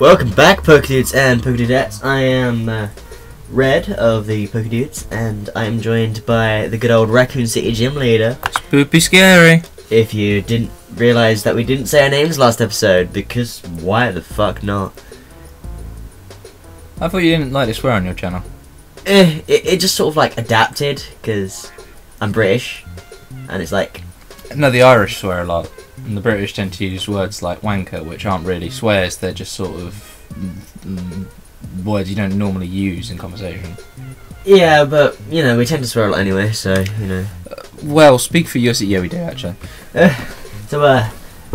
Welcome back, Pokedudes and Pokedudettes. I am uh, Red of the Pokedudes, and I am joined by the good old Raccoon City gym leader. Spoopy scary. If you didn't realise that we didn't say our names last episode, because why the fuck not? I thought you didn't like to swear on your channel. Eh, it, it just sort of like adapted, because I'm British, and it's like, No, the Irish swear a lot. And the British tend to use words like wanker, which aren't really swears, they're just sort of mm, words you don't normally use in conversation. yeah, but, you know, we tend to swear a lot anyway, so, you know. Well, speak for yours. Yeah, we do actually. So, uh,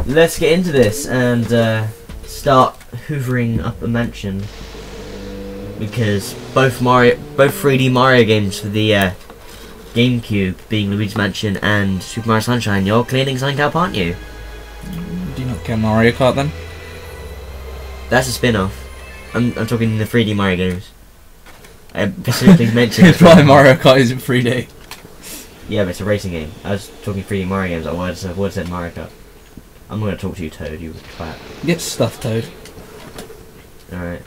let's get into this and uh, start hoovering up a mansion because both Mario, both 3D Mario games for the uh, GameCube, being Luigi's Mansion and Super Mario Sunshine, you're cleaning something up, aren't you? Not count Mario Kart then? That's a spin-off. I'm, I'm talking the 3D Mario games. I specifically mentioned. Why Mario Kart isn't 3D. Yeah, but it's a racing game. I was talking 3D Mario games. I would have said Mario Kart. I'm gonna talk to you, Toad. You twat. Get stuffed, Toad. Alright.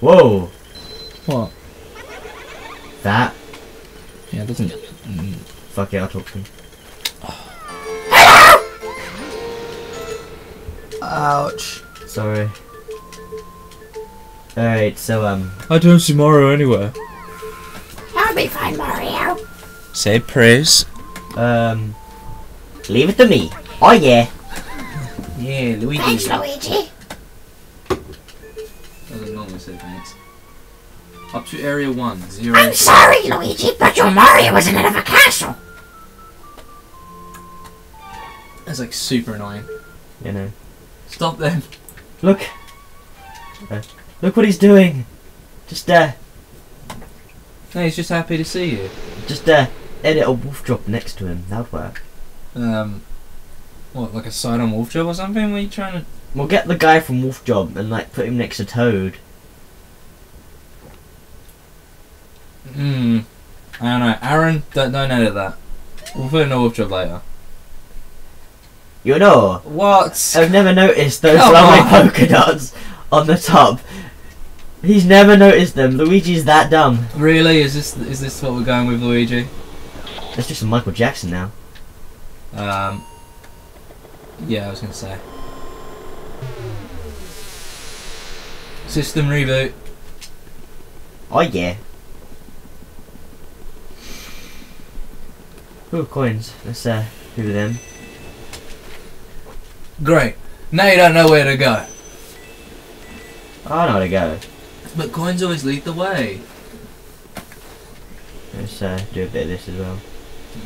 Whoa! What? That? Yeah, it doesn't. Mm. Fuck it, I'll talk to him. Ouch. Sorry. Alright, so, um, I don't see Mario anywhere. I'll be fine, Mario. Say praise. um, leave it to me. Oh yeah. Yeah, Luigi. Thanks, Luigi. Doesn't normally say thanks. Up to area one, zero. I'm sorry, Luigi, but your Mario was in another castle. That's like super annoying. You know. Stop them. Look. Look what he's doing. Just, there. No, he's just happy to see you. just, there. edit a wolf drop next to him. That would work. Um, what, like a side on wolf job or something? What are you trying to? We'll get the guy from Wolf Job and, like, put him next to Toad. Hmm. I don't know. Aaron, don't, don't edit that. We'll put in a wolf job later. You know, What? I've never noticed those Come lovely on. polka dots on the top. He's never noticed them. Luigi's that dumb. Really? Is this is this what we're going with, Luigi? Let's do some Michael Jackson now. Um. Yeah, I was gonna say. System reboot. Oh yeah. Ooh, coins. Let's uh do them. Great. Now you don't know where to go. I know where to go. But coins always lead the way. Let's uh, do a bit of this as well.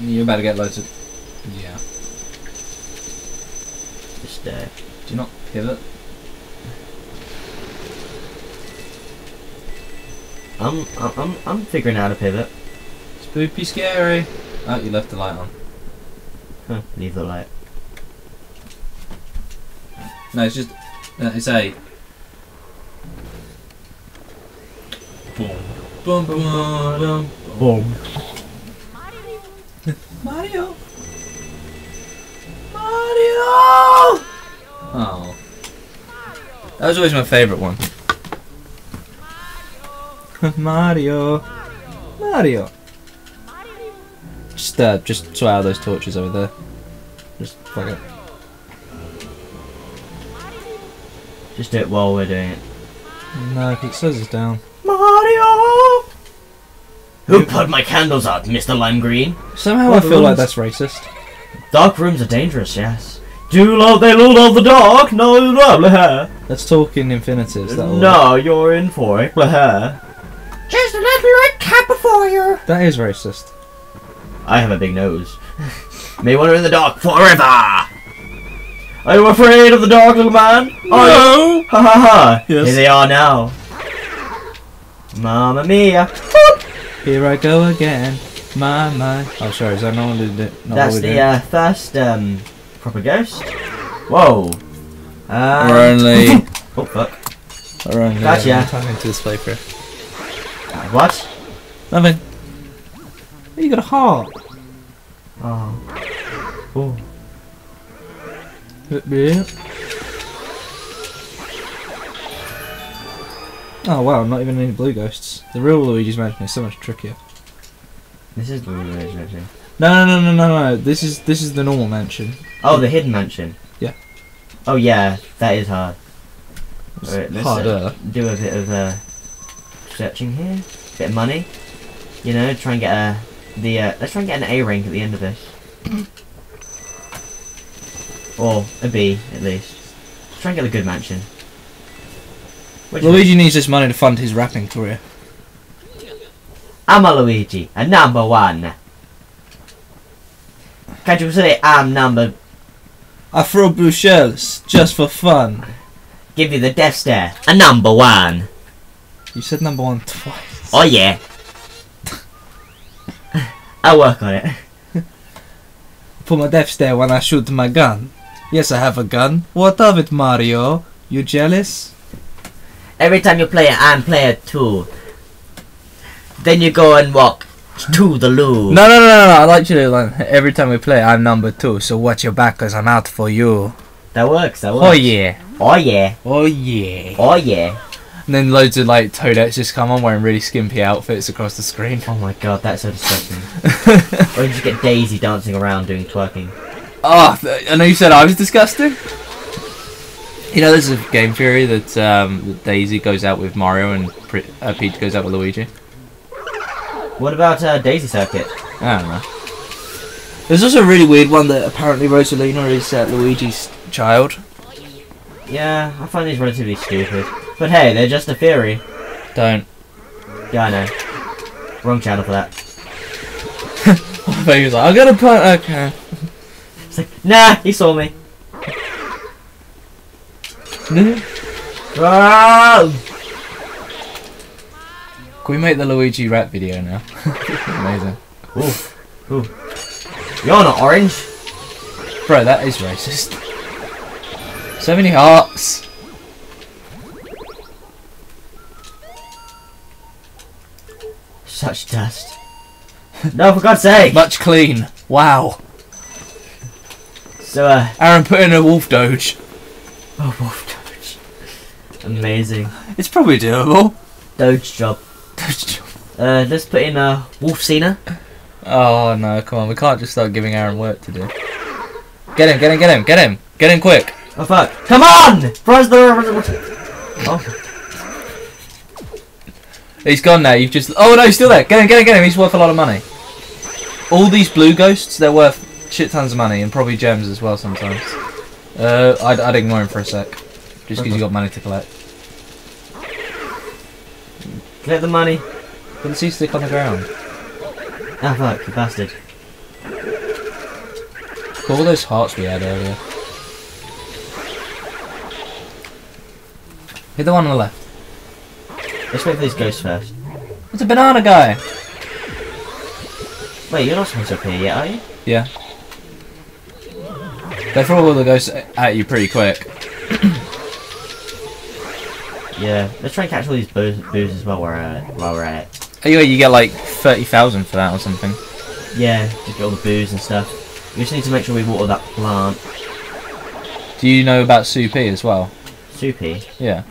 You're about to get loads of. Yeah. Just uh, Do you not pivot? I'm I'm I'm, I'm figuring out a pivot. Spoopy scary. Oh, you left the light on. Huh, leave the light. No, it's just. Uh, it's a. Boom. Boom, boom, boom. Boom. Mario! Mario! Oh. That was always my favourite one. Mario! Mario! Just, uh, just swat out those torches over there. Just fuck it. Just do it while we're doing it. No, it slows us down. Mario! Who put my candles out, Mr. Lime Green? Somehow Well, I feel like that's racist. Dark rooms are dangerous, yes. Do you love they love the dark? No, blah, blah, blah. Let's talk in infinitives. That'll No, you're in for it. Blah, blah. Just a little red cap before you. That is racist. I have a big nose. May wander in the dark forever! Are you afraid of the dark, little man? No! Ha ha ha! Yes. Here they are now. Mamma mia! Here I go again. My, my. Oh, sorry, is that not what we did? Not That's we the did? uh, first um, proper ghost. Whoa. Um, We're only. Oh fuck. We're only. Gotcha. uh, time into this playthrough. What? Nothing. Oh, you got a heart. Oh. Oh. Oh wow, not even any blue ghosts. The real Luigi's Mansion is so much trickier. This is the Luigi's Mansion. No, no, no, no, no, no. This is this is the normal mansion. Oh, the hidden mansion. Yeah. Oh yeah, that is hard. Right, harder. Uh, do a bit of uh, searching here. Bit of money. You know, try and get a the. Uh, let's try and get an A rank at the end of this or a B at least. Try and get a good mansion. Which Luigi needs this money to fund his rapping career. I'm a Luigi, a number one. Can't you say I'm number? I throw blue shells just for fun. Give you the death stare. A number one. You said number one twice. Oh yeah. I'll work on it. Put my death stare when I shoot my gun. Yes, I have a gun. What of it, Mario? You jealous? Every time you play I'm player two. Then you go and walk to the loo. No, no, no, no, no. I like you to like, every time we play, I'm number two. So watch your back, cause I'm out for you. That works. That oh, works. Oh yeah. Oh yeah. Oh yeah. Oh yeah. And then loads of like Toadettes just come on wearing really skimpy outfits across the screen. Oh my god, that's so disgusting. or you just get Daisy dancing around doing twerking. Oh, I know you said I was disgusting. You know, there's a game theory that, um, that Daisy goes out with Mario and Pri- uh, Peach goes out with Luigi. What about uh, Daisy Circuit? I don't know. There's also a really weird one that apparently Rosalina is uh, Luigi's child. Yeah, I find these relatively stupid. But hey, they're just a theory. Don't. Yeah, I know. Wrong channel for that. But he was like, I gotta put. Okay. It's like, nah, he saw me. Oh! Can we make the Luigi rap video now? Amazing. Ooh. Ooh. You're not orange. Bro, that is racist. So many hearts. Such dust. no, for God's sake. Much clean. Wow. So, uh, Aaron put in a wolf doge. oh, wolf doge. Amazing. It's probably doable. Doge job. Uh, let's put in a Wolf Cena. Oh no, come on, we can't just start giving Aaron work to do. Get him, get him, get him, get him! Get him quick! Oh fuck! Come on! Press the. Oh, He's gone now, you've just. Oh no, he's still there! Get him, get him, get him! He's worth a lot of money. All these blue ghosts, they're worth shit tons of money and probably gems as well sometimes. Uh, I'd, I'd ignore him for a sec. Just because you got money to collect. collect the money. Put the C stick on the ground. Ah fuck, you bastard. Look all those hearts we had earlier. Hit the one on the left. Let's wait for these ghosts first. It's a banana guy! Wait, you're not supposed to appear yet, are you? Yeah. They throw all the ghosts at you pretty quick. Yeah. Let's try and catch all these boos, well while we're at it. While we're at it. Anyway, you get like 30,000 for that or something. Yeah, just get all the boos and stuff. We just need to make sure we water that plant. Do you know about P as well? Soupy. Yeah.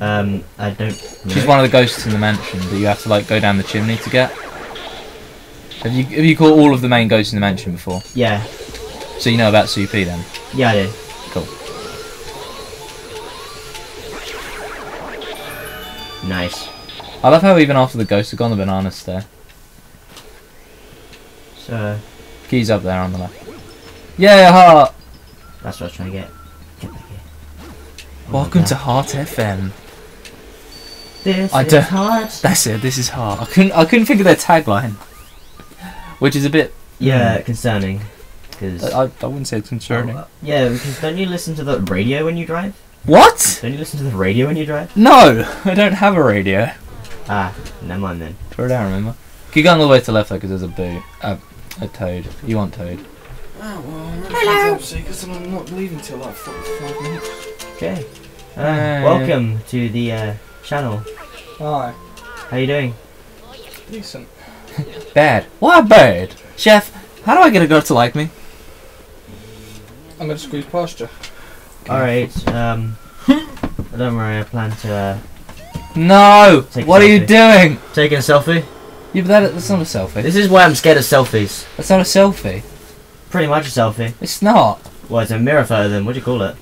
Um, I don't. She's one of the ghosts in the mansion that you have to like go down the chimney to get. Have you have you caught all of the main ghosts in the mansion before? Yeah. So you know about Sue Pea then? Yeah, I do. Cool. Nice. I love how even after the ghosts have gone, the bananas stare. So, Keys up there on the left. Yeah, heart. that's what I was trying to get. Get back here. Oh Welcome to Heart FM. This I is don't- hard. That's it. This is Heart. I couldn't. I couldn't think of their tagline, which is a bit. Yeah, hmm. concerning. Because. I, I wouldn't say it's concerning. yeah, because don't you listen to the radio when you drive? What? Don't you listen to the radio when you drive? No, I don't have a radio. Ah, never mind then. Throw it down, remember? Keep going all the way to the left though, because there's a boo. Uh, a toad. You want toad? Oh, well, I'm Hello. because I'm not leaving till like 45 minutes. Okay. Uh, Hey. welcome to the uh, channel. Hi. How you doing? Decent. Bad. Why bad? Chef, how do I get a girl to like me? I'm gonna squeeze past you. Alright, um. don't worry, I plan to uh, No! Take a what are you doing? Taking a selfie. Yeah, but that, that's not a selfie. This is why I'm scared of selfies. That's not a selfie. Pretty much a selfie. It's not. Well, it's a mirror photo then. What do you call it?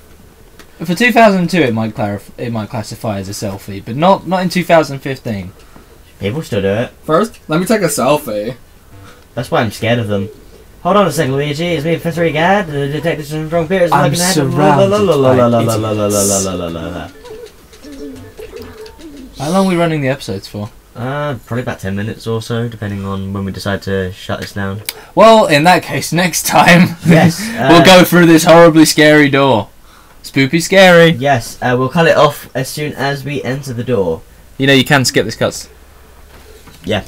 For 2002, it might clarif- it might classify as a selfie, but not not in 2015. People still do it. First, let me take a selfie. That's why I'm scared of them. Hold on a second, Luigi. It's me, Professor Egad, the detective from Strong Peters. I'm looking at- surrounded by. How long are we running the episodes for? Uh, probably about 10 minutes or so, depending on when we decide to shut this down. Well, in that case, next time Yes. we'll uh, go through this horribly scary door. Spoopy scary. Yes, uh, we'll cut it off as soon as we enter the door. You know you can skip this cuts. Yeah.